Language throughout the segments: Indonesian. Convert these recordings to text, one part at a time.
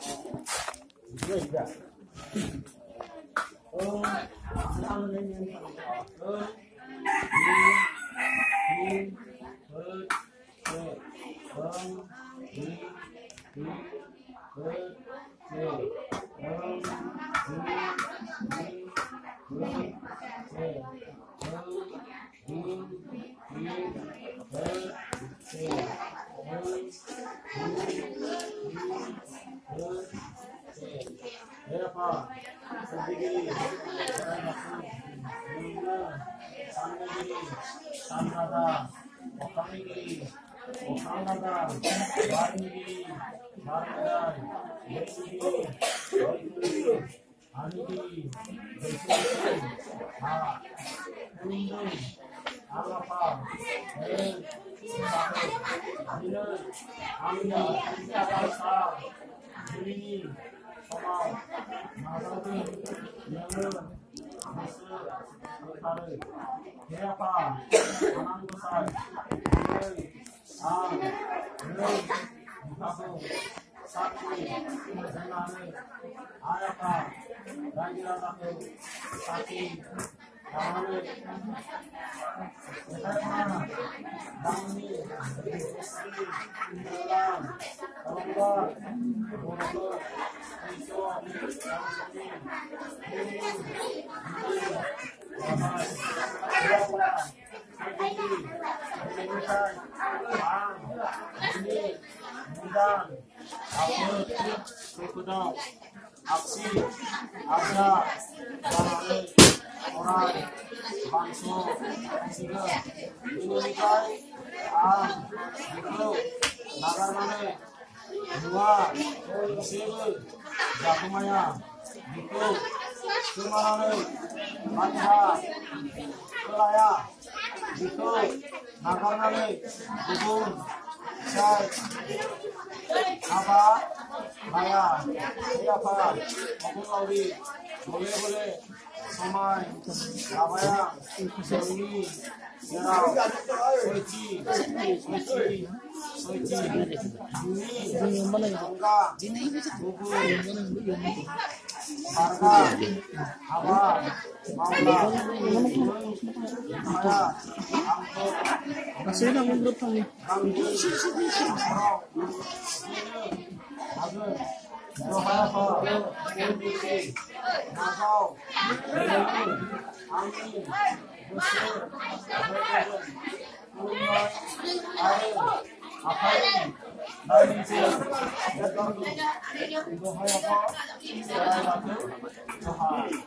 你念一下。सामनादा ओखानगिरी ओखानदा बारनगिरी बारनदा यतगिरी यतगिरी हानगिरी जैसगिरी हा कुंदू आलापा हेल हिनल आमिया आलापा जिनी समाव Amina. Siapa? Ini. Bang. Ini. Aksi. Abda. Orang. Bangso. Siga. Nikai. Am. Itu. Nagar mane. Dua. Silu. Jakumaya. Itu. Sumarane. Manha. Kelaya. বিষয় ভিতর নাকানালে দুপুর চার। Apa? Maya. Siapa? Maupun Audi. Boleh boleh. Somai. Abaya. Dewi. Yerau. Soichi. Soichi. Soichi. Yuni. Angga. Gugur. Harga. Aba. Maula. Maya. Angkut. Kasi na kung Rohafa, Kendike, Nagal, Rebu, Amin, Hussein, Rebejan, Kulman, Arel, Apayin, Narite, Yadadu, Rohafa, Rohafa, Rohafa.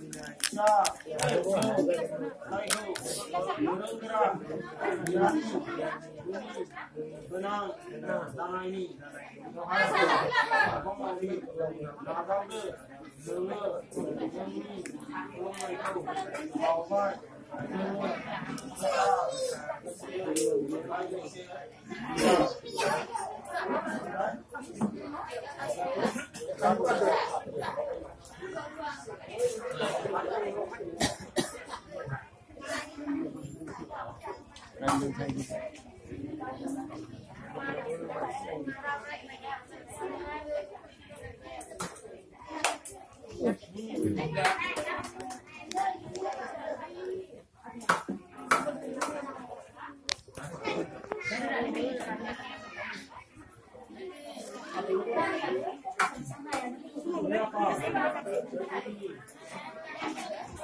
அந்த Benang, tanah ini. Abang Mali, Nabang ke, Dulu, Jami, Umai Kau, London Tigers. Okay.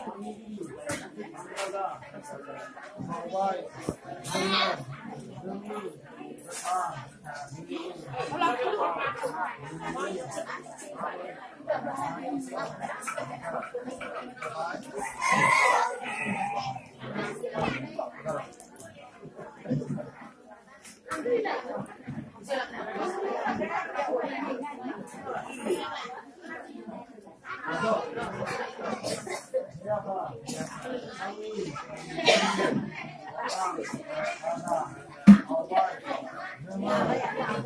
Awal, Dulu, Ay,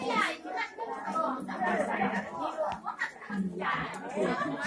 ay, ay.